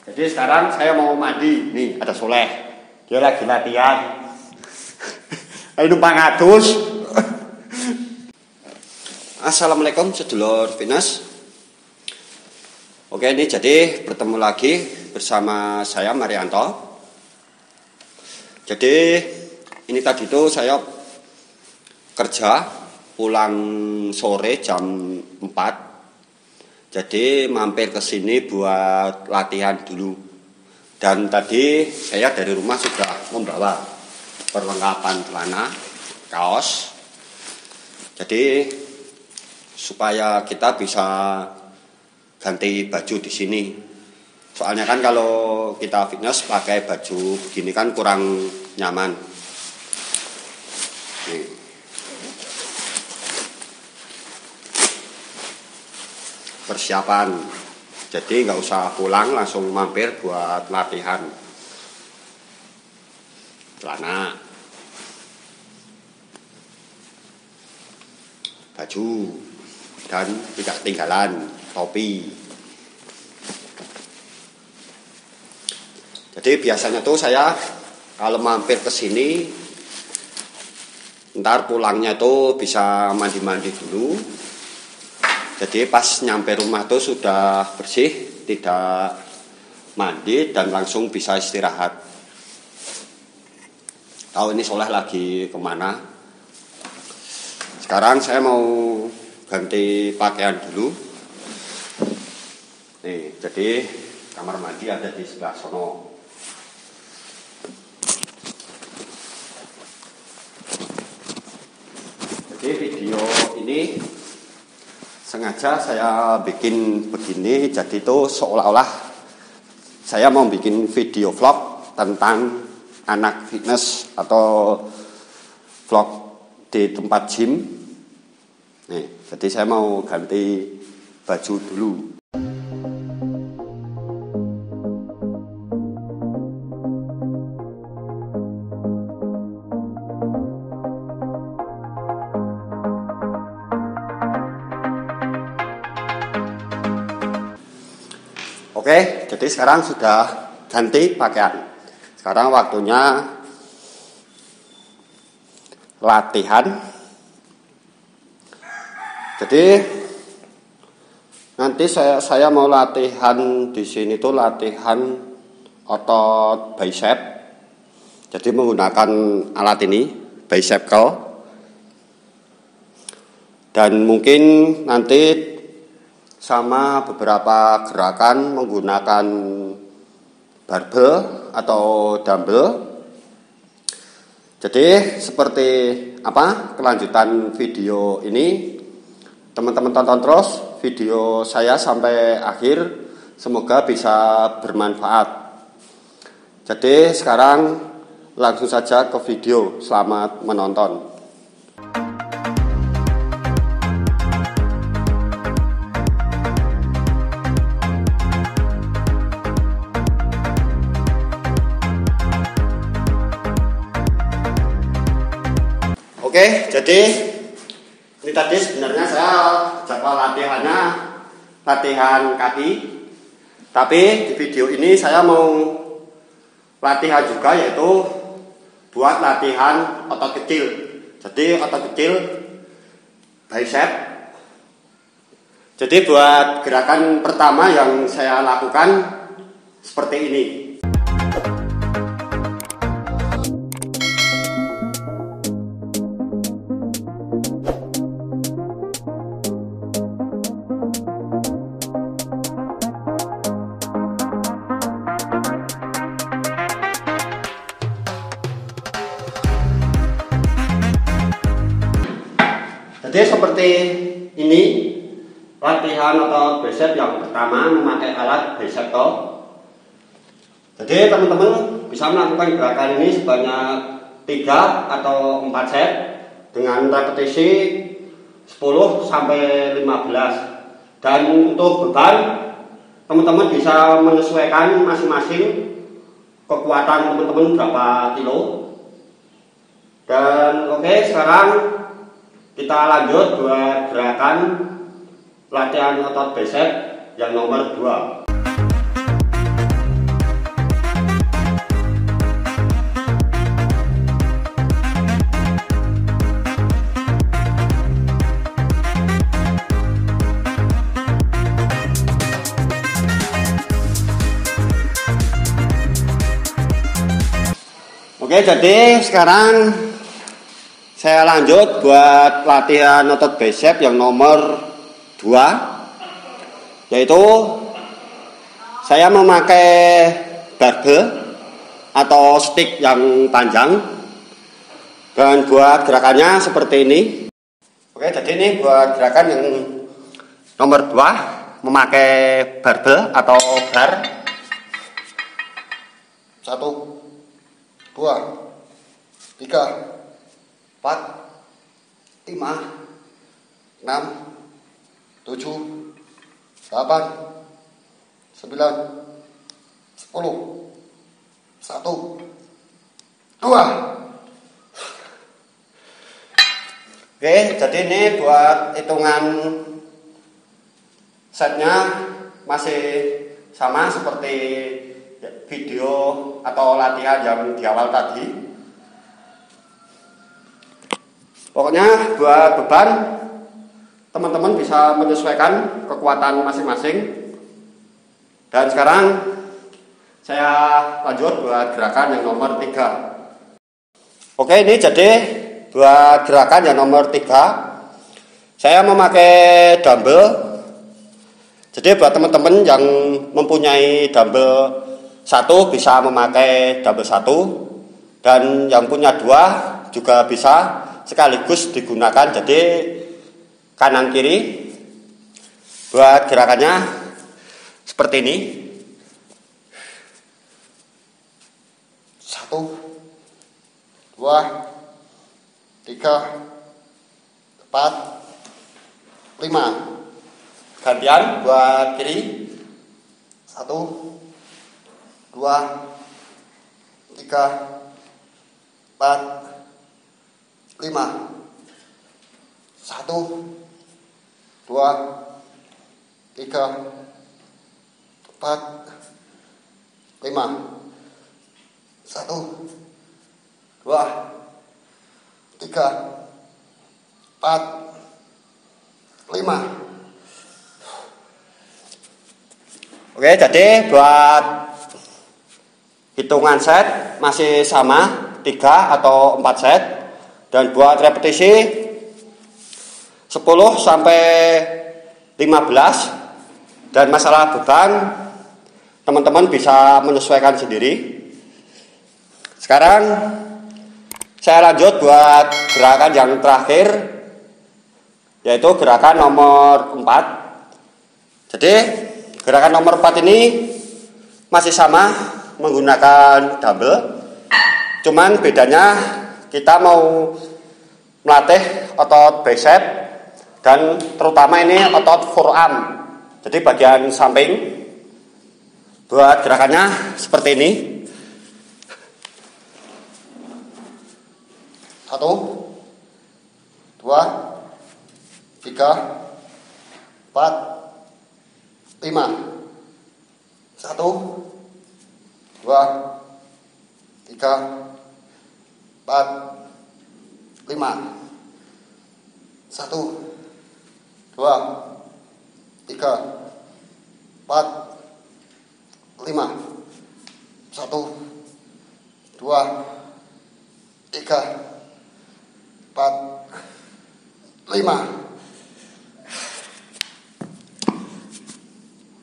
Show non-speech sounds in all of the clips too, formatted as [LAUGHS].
Jadi sekarang saya mau mandi. Nih ada Soleh. Dia lagi latihan. Ayo numpang adus. Assalamualaikum sedulur Venus. Oke ini jadi bertemu lagi bersama saya Marianto. Jadi ini tadi itu saya kerja pulang sore jam 4. Jadi mampir ke sini buat latihan dulu. Dan tadi saya dari rumah sudah membawa perlengkapan celana, kaos. Jadi supaya kita bisa ganti baju di sini. Soalnya kan kalau kita fitness pakai baju begini kan kurang nyaman. Nih. Persiapan. Jadi nggak usah pulang langsung mampir buat latihan. Celana. Baju dan tidak ketinggalan topi. Jadi biasanya tuh saya kalau mampir ke sini ntar pulangnya tuh bisa mandi-mandi dulu. Jadi pas nyampe rumah tuh sudah bersih, tidak mandi dan langsung bisa istirahat. Tahu ini soleh lagi ke mana? Sekarang saya mau ganti pakaian dulu. Nih, jadi kamar mandi ada di sebelah sono. Jadi video ini sengaja saya bikin begini jadi itu seolah-olah saya mau bikin video vlog tentang anak fitness atau vlog di tempat gym. Nih, jadi saya mau ganti baju dulu. Oke, jadi sekarang sudah ganti pakaian. Sekarang waktunya latihan. Jadi nanti saya saya mau latihan di sini tuh latihan otot bicep. Jadi menggunakan alat ini bicep curl. Dan mungkin nanti sama beberapa gerakan menggunakan barbel atau dumbbell. Jadi seperti apa kelanjutan video ini teman-teman tonton terus video saya sampai akhir semoga bisa bermanfaat. Jadi sekarang langsung saja ke video. Selamat menonton. Oke, jadi ini tadi sebenarnya saya jadwal latihannya latihan kaki. Tapi di video ini saya mau latihan juga yaitu buat latihan otot kecil. Jadi otot kecil bicep. Jadi buat gerakan pertama yang saya lakukan seperti ini. Jadi seperti ini latihan atau bicep yang pertama memakai alat bicep toe. Jadi teman-teman bisa melakukan gerakan ini sebanyak 3 atau 4 set dengan repetisi 10 sampai 15. Dan untuk beban teman-teman bisa menyesuaikan masing-masing kekuatan teman-teman berapa kilo. Dan oke okay, sekarang kita lanjut buat gerakan latihan otot besek yang nomor 2. Oke, jadi sekarang saya lanjut buat latihan otot bicep yang nomor 2 yaitu saya memakai barbel atau stick yang panjang dan buat gerakannya seperti ini. Oke, jadi ini buat gerakan yang nomor 2 memakai barbel atau bar. Satu, dua, tiga, empat, lima, enam, tujuh, delapan, sembilan, sepuluh, satu, dua. Oke, jadi ini buat hitungan setnya masih sama seperti video atau latihan yang di awal tadi. Pokoknya buat beban teman-teman bisa menyesuaikan kekuatan masing-masing. Dan sekarang saya lanjut buat gerakan yang nomor 3. Oke, ini jadi buat gerakan yang nomor 3. Saya memakai dumbbell. Jadi buat teman-teman yang mempunyai dumbbell satu bisa memakai double satu dan yang punya dua juga bisa sekaligus digunakan jadi kanan kiri buat gerakannya seperti ini. Satu dua tiga empat lima. Gantian buat kiri. Satu dua, tiga, empat, lima, satu, dua, tiga, empat, lima, satu, dua, tiga, empat, lima. Oke, jadi buat hitungan set masih sama 3 atau 4 set dan buat repetisi 10 sampai 15 dan masalah beban teman-teman bisa menyesuaikan sendiri sekarang saya lanjut buat gerakan yang terakhir yaitu gerakan nomor 4 jadi gerakan nomor 4 ini masih sama menggunakan dumbbell. Cuman bedanya kita mau melatih otot bicep dan terutama ini otot forearm. Jadi bagian samping buat gerakannya seperti ini. Satu, dua, tiga, empat, lima. Satu, dua, tiga, empat, lima. Satu, dua, tiga, empat, lima. Satu, dua, tiga, empat, lima.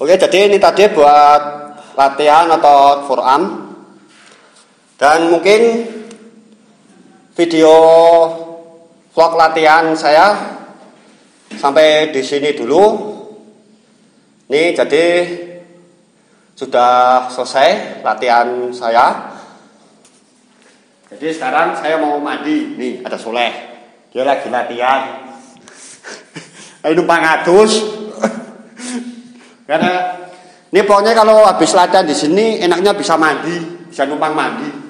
Oke, jadi ini tadi buat latihan atau forearm dan mungkin video vlog latihan saya sampai di sini dulu. Nih jadi sudah selesai latihan saya. Jadi sekarang saya mau mandi. Nih ada Soleh. Dia lagi latihan. [LAUGHS] Ini numpang adus. [LAUGHS] Karena ini pokoknya kalau habis latihan di sini enaknya bisa mandi, bisa numpang mandi.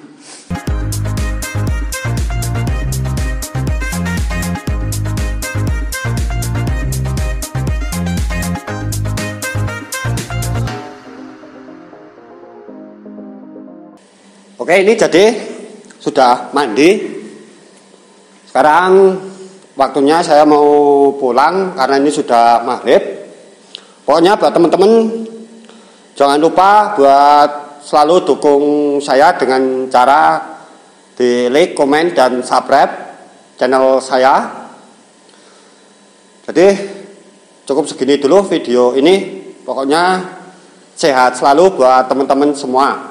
Oke, ini jadi sudah mandi. Sekarang waktunya saya mau pulang karena ini sudah maghrib. Pokoknya buat teman-teman Jangan lupa buat selalu dukung saya dengan cara di like, komen, dan subscribe channel saya. Jadi cukup segini dulu video ini. Pokoknya sehat selalu buat teman-teman semua.